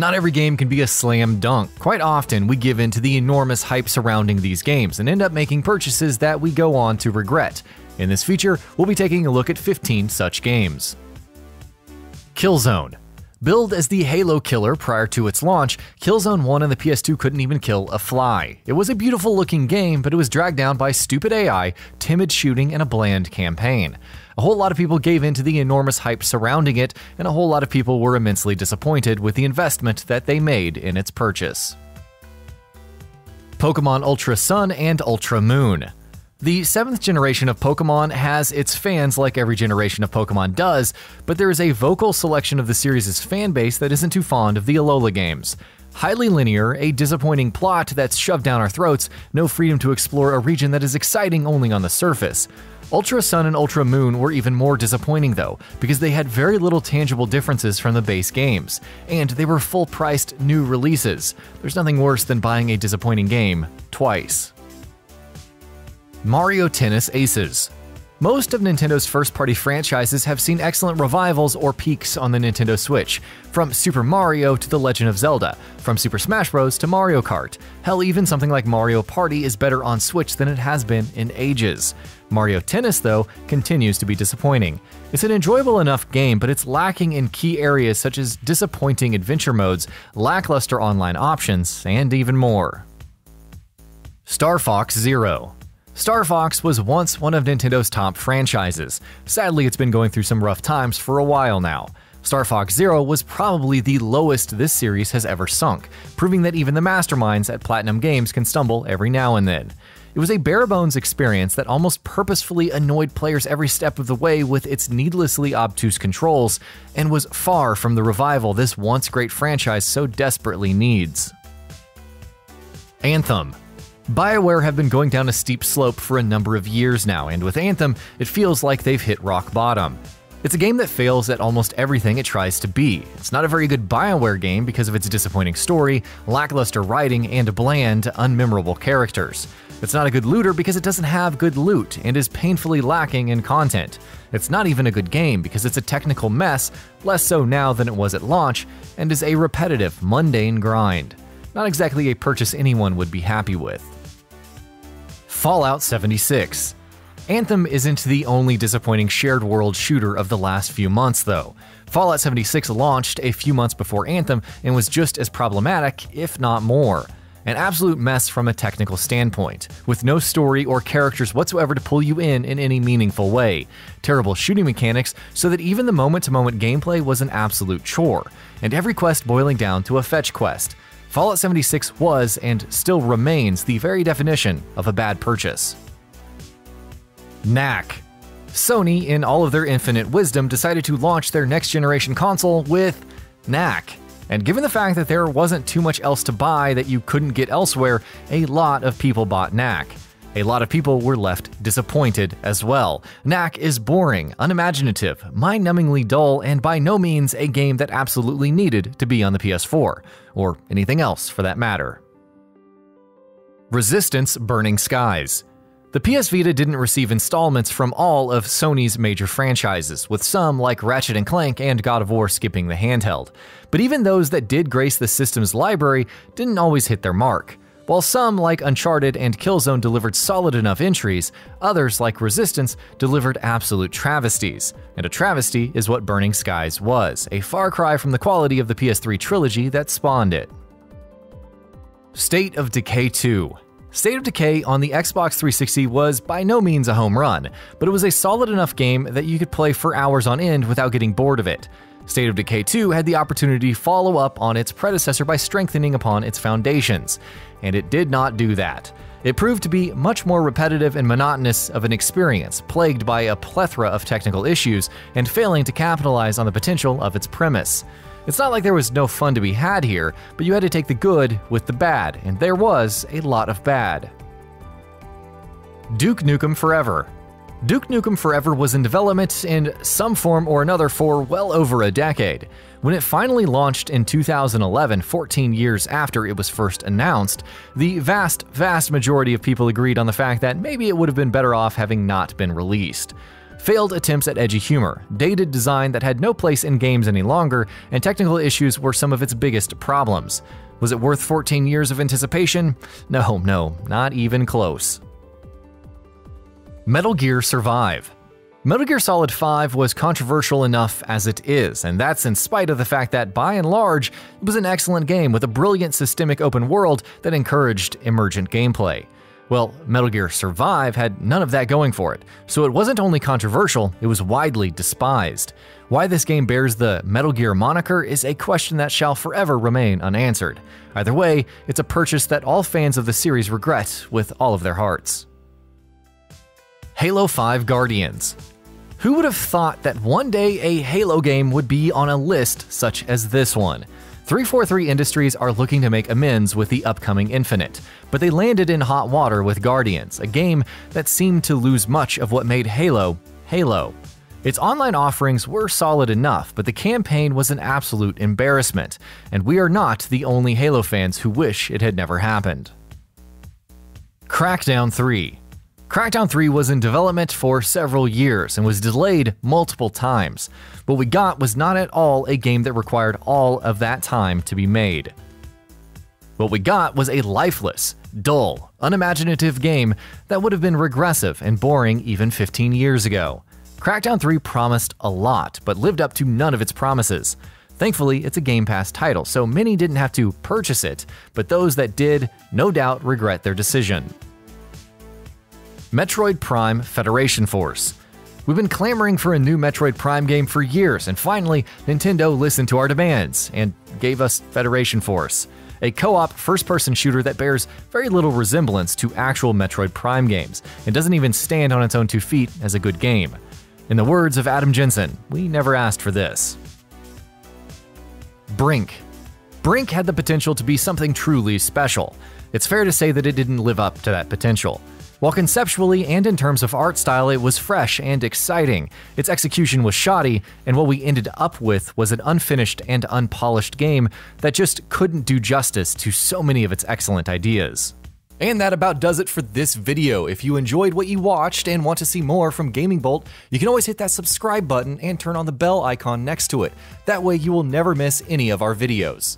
Not every game can be a slam dunk. Quite often, we give in to the enormous hype surrounding these games and end up making purchases that we go on to regret. In this feature, we'll be taking a look at 15 such games. Killzone Billed as the Halo killer prior to its launch, Killzone 1 and the PS2 couldn't even kill a fly. It was a beautiful looking game, but it was dragged down by stupid AI, timid shooting, and a bland campaign. A whole lot of people gave in to the enormous hype surrounding it, and a whole lot of people were immensely disappointed with the investment that they made in its purchase. Pokemon Ultra Sun and Ultra Moon. The seventh generation of Pokemon has its fans like every generation of Pokemon does, but there is a vocal selection of the series' fan base that isn't too fond of the Alola games. Highly linear, a disappointing plot that's shoved down our throats, no freedom to explore a region that is exciting only on the surface. Ultra Sun and Ultra Moon were even more disappointing though, because they had very little tangible differences from the base games, and they were full priced new releases. There's nothing worse than buying a disappointing game twice. Mario Tennis Aces. Most of Nintendo's first party franchises have seen excellent revivals or peaks on the Nintendo Switch, from Super Mario to The Legend of Zelda, from Super Smash Bros. to Mario Kart. Hell, even something like Mario Party is better on Switch than it has been in ages. Mario Tennis, though, continues to be disappointing. It's an enjoyable enough game, but it's lacking in key areas such as disappointing adventure modes, lackluster online options, and even more. Star Fox Zero Star Fox was once one of Nintendo's top franchises. Sadly, it's been going through some rough times for a while now. Star Fox Zero was probably the lowest this series has ever sunk, proving that even the masterminds at Platinum Games can stumble every now and then. It was a bare bones experience that almost purposefully annoyed players every step of the way with its needlessly obtuse controls, and was far from the revival this once great franchise so desperately needs. Anthem BioWare have been going down a steep slope for a number of years now, and with Anthem, it feels like they've hit rock bottom. It's a game that fails at almost everything it tries to be. It's not a very good BioWare game because of its disappointing story, lackluster writing, and bland, unmemorable characters. It's not a good looter because it doesn't have good loot and is painfully lacking in content. It's not even a good game because it's a technical mess, less so now than it was at launch, and is a repetitive, mundane grind. Not exactly a purchase anyone would be happy with. Fallout 76. Anthem isn't the only disappointing shared world shooter of the last few months, though. Fallout 76 launched a few months before Anthem and was just as problematic, if not more. An absolute mess from a technical standpoint, with no story or characters whatsoever to pull you in in any meaningful way. Terrible shooting mechanics, so that even the moment to moment gameplay was an absolute chore, and every quest boiling down to a fetch quest. Fallout 76 was and still remains the very definition of a bad purchase. Knack. Sony, in all of their infinite wisdom, decided to launch their next generation console with Knack. And given the fact that there wasn't too much else to buy that you couldn't get elsewhere, a lot of people bought Knack. A lot of people were left disappointed as well. Knack is boring, unimaginative, mind numbingly dull, and by no means a game that absolutely needed to be on the PS4, or anything else for that matter. Resistance Burning Skies the PS Vita didn't receive installments from all of Sony's major franchises, with some like Ratchet & Clank and God of War skipping the handheld. But even those that did grace the system's library didn't always hit their mark. While some, like Uncharted and Killzone, delivered solid enough entries, others, like Resistance, delivered absolute travesties. And a travesty is what Burning Skies was, a far cry from the quality of the PS3 trilogy that spawned it. State of Decay 2 State of Decay on the Xbox 360 was by no means a home run, but it was a solid enough game that you could play for hours on end without getting bored of it. State of Decay 2 had the opportunity to follow up on its predecessor by strengthening upon its foundations and it did not do that. It proved to be much more repetitive and monotonous of an experience, plagued by a plethora of technical issues and failing to capitalize on the potential of its premise. It's not like there was no fun to be had here, but you had to take the good with the bad, and there was a lot of bad. Duke Nukem Forever Duke Nukem Forever was in development in some form or another for well over a decade. When it finally launched in 2011, 14 years after it was first announced, the vast, vast majority of people agreed on the fact that maybe it would have been better off having not been released. failed attempts at edgy humor, dated design that had no place in games any longer, and technical issues were some of its biggest problems. Was it worth 14 years of anticipation? No, no, not even close. Metal Gear Survive. Metal Gear Solid 5 was controversial enough as it is, and that's in spite of the fact that, by and large, it was an excellent game with a brilliant systemic open world that encouraged emergent gameplay. Well, Metal Gear Survive had none of that going for it, so it wasn't only controversial, it was widely despised. Why this game bears the Metal Gear moniker is a question that shall forever remain unanswered. Either way, it's a purchase that all fans of the series regret with all of their hearts. Halo 5 Guardians. Who would have thought that one day a Halo game would be on a list such as this one? 343 Industries are looking to make amends with the upcoming Infinite, but they landed in hot water with Guardians, a game that seemed to lose much of what made Halo Halo. Its online offerings were solid enough, but the campaign was an absolute embarrassment, and we are not the only Halo fans who wish it had never happened. Crackdown 3 Crackdown 3 was in development for several years and was delayed multiple times. What we got was not at all a game that required all of that time to be made. What we got was a lifeless, dull, unimaginative game that would have been regressive and boring even 15 years ago. Crackdown 3 promised a lot, but lived up to none of its promises. Thankfully, it's a Game Pass title, so many didn't have to purchase it, but those that did, no doubt regret their decision. Metroid Prime Federation Force. We've been clamoring for a new Metroid Prime game for years, and finally, Nintendo listened to our demands and gave us Federation Force, a co op first person shooter that bears very little resemblance to actual Metroid Prime games and doesn't even stand on its own two feet as a good game. In the words of Adam Jensen, we never asked for this. Brink. Brink had the potential to be something truly special. It's fair to say that it didn't live up to that potential. While conceptually and in terms of art style it was fresh and exciting, its execution was shoddy, and what we ended up with was an unfinished and unpolished game that just couldn't do justice to so many of its excellent ideas. And that about does it for this video. If you enjoyed what you watched and want to see more from Gaming Bolt, you can always hit that subscribe button and turn on the bell icon next to it. That way you will never miss any of our videos.